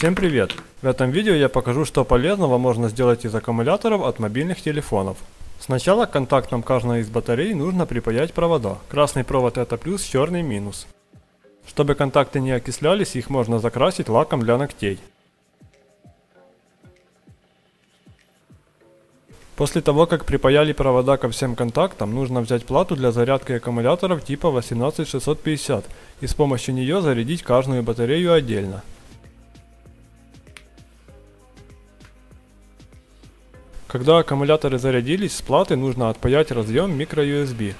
Всем привет! В этом видео я покажу, что полезного можно сделать из аккумуляторов от мобильных телефонов. Сначала к контактам каждой из батарей нужно припаять провода. Красный провод это плюс, черный минус. Чтобы контакты не окислялись, их можно закрасить лаком для ногтей. После того, как припаяли провода ко всем контактам, нужно взять плату для зарядки аккумуляторов типа 18650 и с помощью нее зарядить каждую батарею отдельно. Когда аккумуляторы зарядились, с платы нужно отпаять разъем microUSB.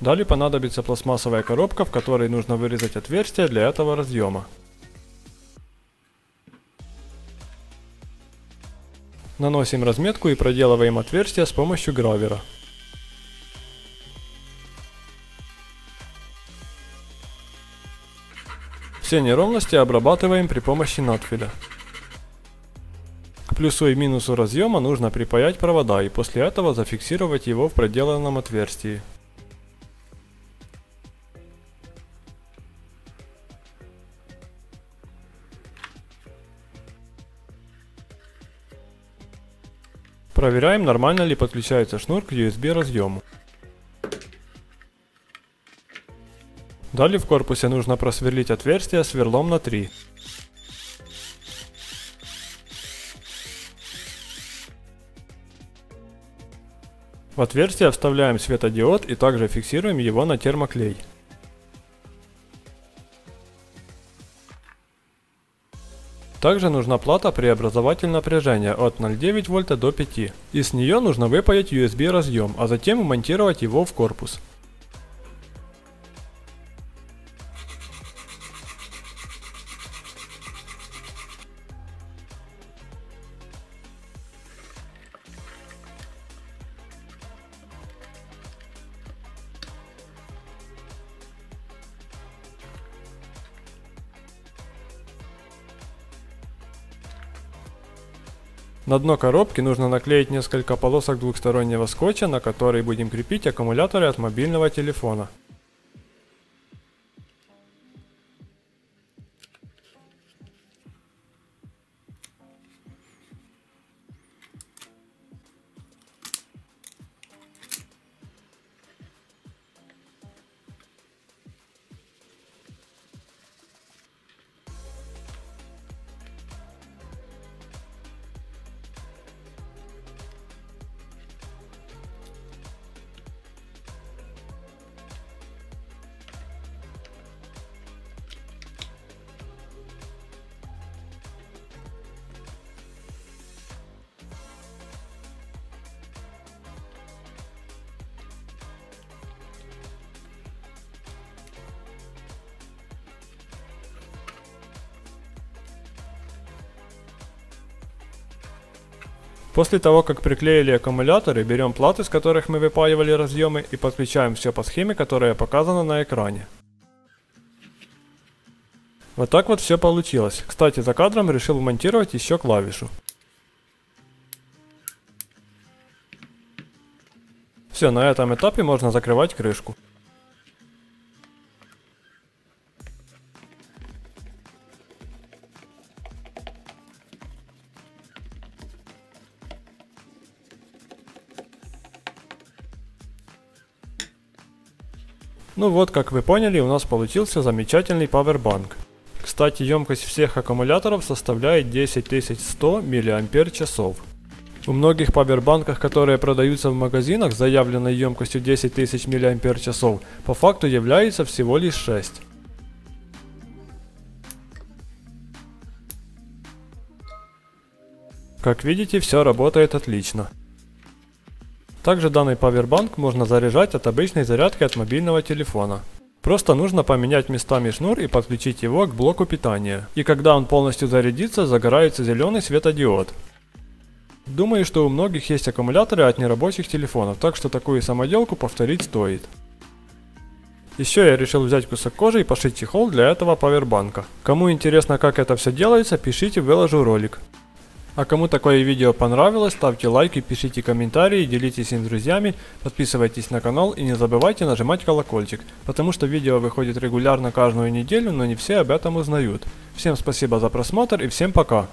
Далее понадобится пластмассовая коробка, в которой нужно вырезать отверстие для этого разъема. Наносим разметку и проделываем отверстие с помощью гравера. Все неровности обрабатываем при помощи надфиля. Плюсу и минусу разъема нужно припаять провода и после этого зафиксировать его в проделанном отверстии. Проверяем, нормально ли подключается шнур к USB разъему. Далее в корпусе нужно просверлить отверстие сверлом на 3. В отверстие вставляем светодиод и также фиксируем его на термоклей. Также нужна плата преобразователь напряжения от 0,9 вольта до 5. И с нее нужно выпаять USB разъем, а затем монтировать его в корпус. На дно коробки нужно наклеить несколько полосок двухстороннего скотча, на который будем крепить аккумуляторы от мобильного телефона. После того, как приклеили аккумуляторы, берем платы, с которых мы выпаивали разъемы и подключаем все по схеме, которая показана на экране. Вот так вот все получилось. Кстати, за кадром решил монтировать еще клавишу. Все, на этом этапе можно закрывать крышку. Ну вот, как вы поняли, у нас получился замечательный пауэрбанк. Кстати, емкость всех аккумуляторов составляет 10100 мАч. У многих пауэрбанках, которые продаются в магазинах заявленной емкостью 10 тысяч мАч, по факту является всего лишь 6. Как видите, все работает отлично. Также данный павербанк можно заряжать от обычной зарядки от мобильного телефона. Просто нужно поменять местами шнур и подключить его к блоку питания. И когда он полностью зарядится, загорается зеленый светодиод. Думаю, что у многих есть аккумуляторы от нерабочих телефонов, так что такую самоделку повторить стоит. Еще я решил взять кусок кожи и пошить чехол для этого павербанка. Кому интересно как это все делается, пишите, выложу ролик. А кому такое видео понравилось, ставьте лайки, пишите комментарии, делитесь им с друзьями, подписывайтесь на канал и не забывайте нажимать колокольчик, потому что видео выходит регулярно каждую неделю, но не все об этом узнают. Всем спасибо за просмотр и всем пока!